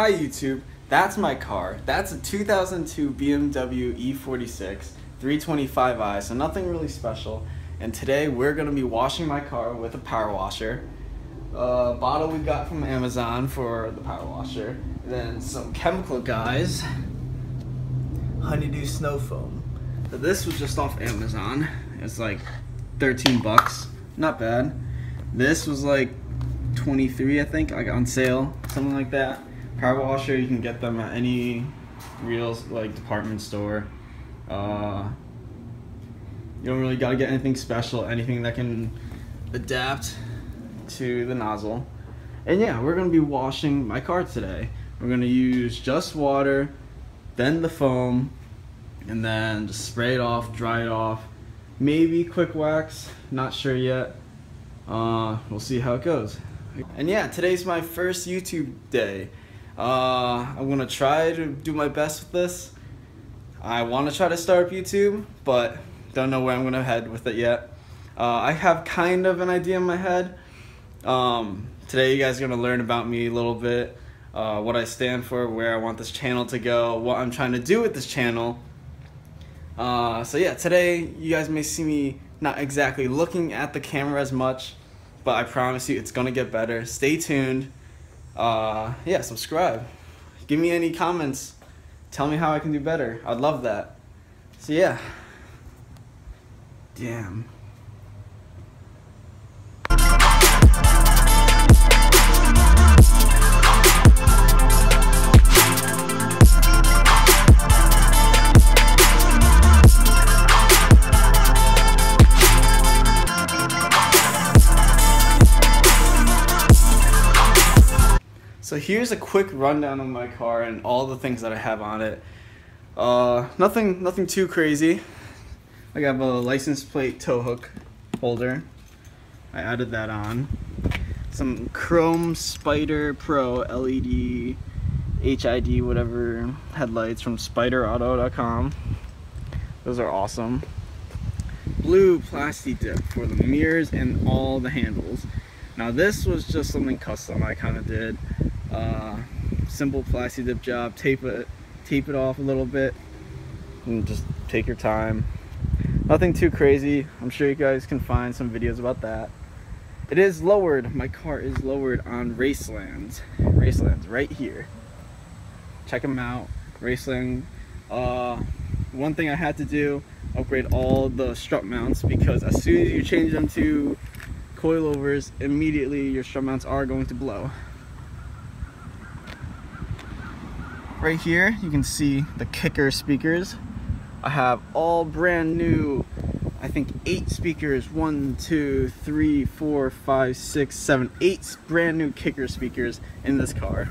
Hi YouTube, that's my car. That's a 2002 BMW E46 325i, so nothing really special. And today we're gonna be washing my car with a power washer. A bottle we got from Amazon for the power washer. Then some chemical guys. Honeydew snow foam. This was just off Amazon. It's like 13 bucks. Not bad. This was like 23 I think, like on sale, something like that. Power washer, you can get them at any real like department store. Uh, you don't really gotta get anything special, anything that can adapt to the nozzle. And yeah, we're gonna be washing my car today. We're gonna use just water, then the foam, and then just spray it off, dry it off. Maybe quick wax, not sure yet. Uh, we'll see how it goes. And yeah, today's my first YouTube day. Uh, I'm gonna try to do my best with this. I want to try to start up YouTube, but don't know where I'm gonna head with it yet. Uh, I have kind of an idea in my head. Um, today, you guys are gonna learn about me a little bit, uh, what I stand for, where I want this channel to go, what I'm trying to do with this channel. Uh, so yeah, today you guys may see me not exactly looking at the camera as much but I promise you it's gonna get better. Stay tuned. Uh, yeah, subscribe. Give me any comments. Tell me how I can do better. I'd love that. So yeah. Damn. So here's a quick rundown of my car and all the things that I have on it. Uh, nothing, nothing too crazy. I got a license plate tow hook holder. I added that on. Some Chrome Spyder Pro LED HID whatever headlights from SpyderAuto.com. Those are awesome. Blue plastic dip for the mirrors and all the handles. Now this was just something custom I kind of did uh, simple plastic dip job. Tape it tape it off a little bit. And just take your time. Nothing too crazy. I'm sure you guys can find some videos about that. It is lowered. My car is lowered on Racelands. Racelands right here. Check them out. Raceland uh, one thing I had to do upgrade all the strut mounts because as soon as you change them to coilovers immediately your strut mounts are going to blow right here you can see the kicker speakers. I have all brand new I think eight speakers. One two three four five six seven eight brand new kicker speakers in this car.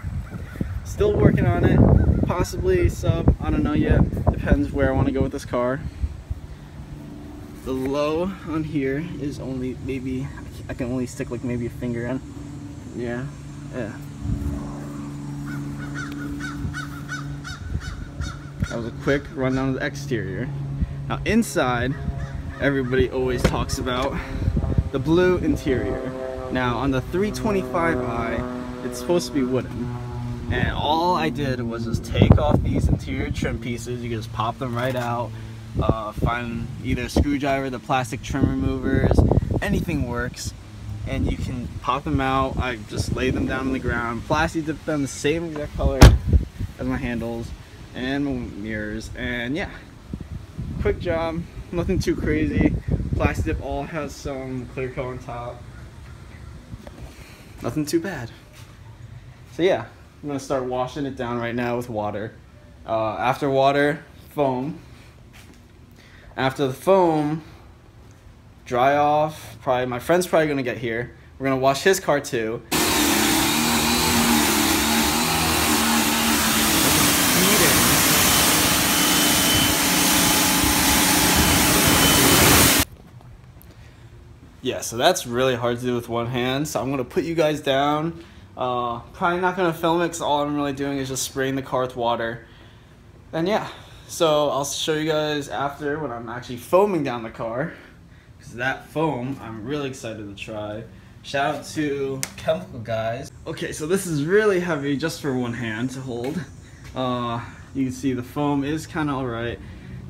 Still working on it. Possibly sub I don't know yet. Depends where I want to go with this car. The low on here is only maybe I can only stick like maybe a finger in. Yeah yeah That was a quick rundown of the exterior. Now inside, everybody always talks about the blue interior. Now on the 325i, it's supposed to be wooden. And all I did was just take off these interior trim pieces. You can just pop them right out. Uh, find either a screwdriver, the plastic trim removers, anything works. And you can pop them out. I just lay them down on the ground. Plasti dip them the same exact color as my handles and mirrors and yeah. Quick job nothing too crazy. Plastic dip all has some clear coat on top. Nothing too bad. So yeah I'm gonna start washing it down right now with water. Uh, after water foam. After the foam dry off probably my friend's probably gonna get here. We're gonna wash his car too yeah, so that's really hard to do with one hand. So I'm gonna put you guys down. Uh, probably not gonna film it because all I'm really doing is just spraying the car with water. And yeah, so I'll show you guys after when I'm actually foaming down the car. Because that foam, I'm really excited to try. Shout out to Chemical Guys. Okay, so this is really heavy just for one hand to hold. Uh, you can see the foam is kind of alright.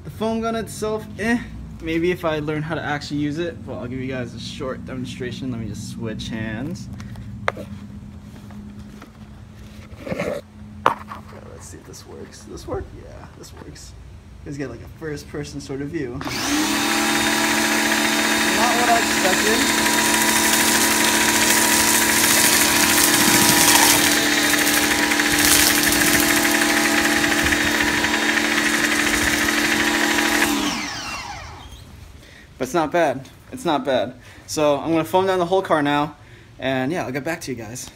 The foam gun itself, eh. Maybe if I learn how to actually use it, well, I'll give you guys a short demonstration. Let me just switch hands. Let's see if this works. Does this work? Yeah, this works. You guys get like a first person sort of view. Not what I expected. But it's not bad. It's not bad. So I'm gonna foam down the whole car now, and yeah, I'll get back to you guys.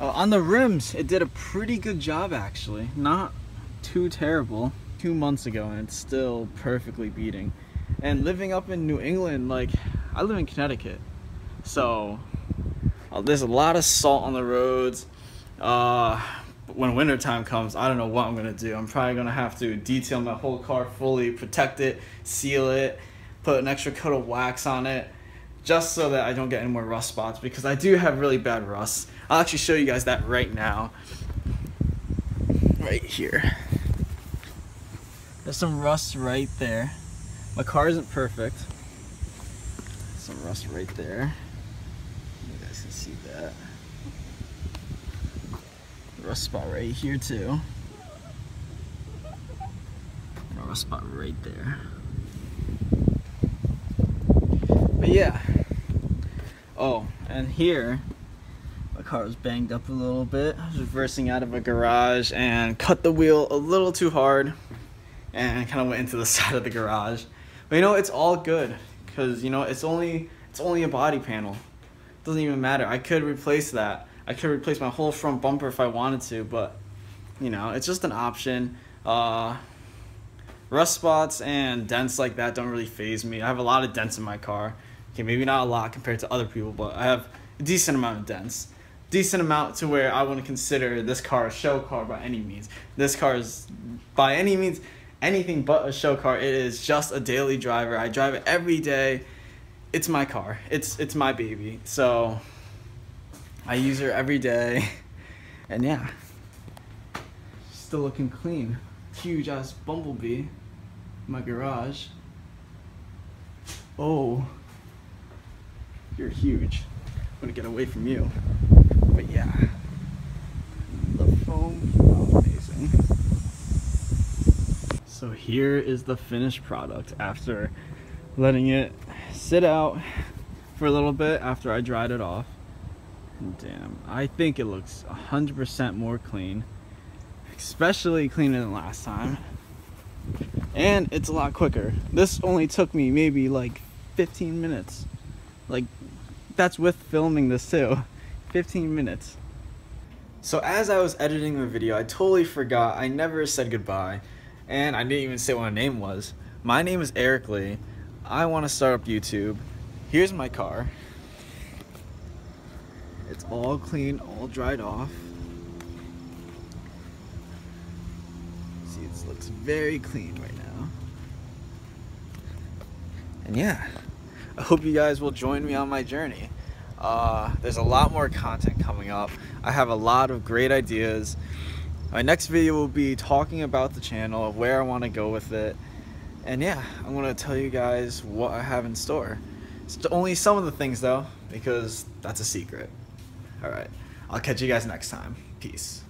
Uh, on the rims, it did a pretty good job actually. Not too terrible. Two months ago, and it's still perfectly beating. And living up in New England, like, I live in Connecticut. So, uh, there's a lot of salt on the roads. Uh, when wintertime comes, I don't know what I'm gonna do. I'm probably gonna have to detail my whole car fully, protect it, seal it, put an extra coat of wax on it, just so that I don't get any more rust spots because I do have really bad rust. I'll actually show you guys that right now. Right here. There's some rust right there. My car isn't perfect. Some rust right there. You guys can see that rust spot right here too. And a spot right there. But yeah. Oh, and here, my car was banged up a little bit. I was reversing out of a garage and cut the wheel a little too hard and kind of went into the side of the garage. But you know, it's all good because you know, it's only it's only a body panel. It doesn't even matter. I could replace that I could replace my whole front bumper if I wanted to, but you know, it's just an option. Uh, rust spots and dents like that don't really faze me. I have a lot of dents in my car. Okay, maybe not a lot compared to other people, but I have a decent amount of dents. Decent amount to where I wouldn't consider this car a show car by any means. This car is by any means anything but a show car. It is just a daily driver. I drive it every day. It's my car. It's it's my baby. So I use her every day. And yeah, still looking clean. Huge ass bumblebee in my garage. Oh, you're huge. I'm gonna get away from you. But yeah, the foam, oh, amazing. So here is the finished product after letting it sit out for a little bit after I dried it off. Damn, I think it looks 100% more clean. Especially cleaner than last time. And it's a lot quicker. This only took me maybe like 15 minutes. Like, that's with filming this too. 15 minutes. So as I was editing the video, I totally forgot. I never said goodbye. And I didn't even say what my name was. My name is Eric Lee. I want to start up YouTube. Here's my car. It's all clean, all dried off. See, it looks very clean right now. And yeah, I hope you guys will join me on my journey. Uh, there's a lot more content coming up. I have a lot of great ideas. My next video will be talking about the channel, of where I want to go with it. And yeah, I'm going to tell you guys what I have in store. It's only some of the things though, because that's a secret. All right. I'll catch you guys next time. Peace.